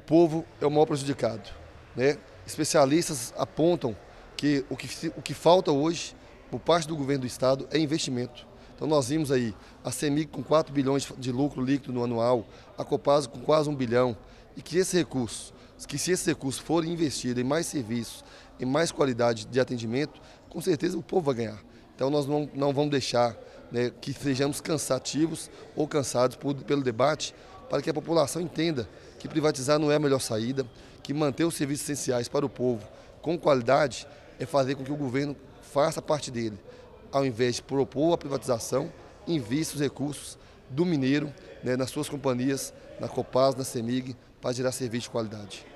o povo é o maior prejudicado. Né? Especialistas apontam que o, que o que falta hoje, por parte do governo do Estado, é investimento. Então nós vimos aí a CEMIG com 4 bilhões de lucro líquido no anual, a Copasa com quase 1 bilhão, e que esse recurso, que se esse recurso for investido em mais serviços, em mais qualidade de atendimento, com certeza o povo vai ganhar. Então nós não, não vamos deixar né, que sejamos cansativos ou cansados por, pelo debate, para que a população entenda que privatizar não é a melhor saída, que manter os serviços essenciais para o povo com qualidade é fazer com que o governo faça parte dele ao invés de propor a privatização, invista os recursos do mineiro né, nas suas companhias, na Copaz, na CEMIG, para gerar serviço de qualidade.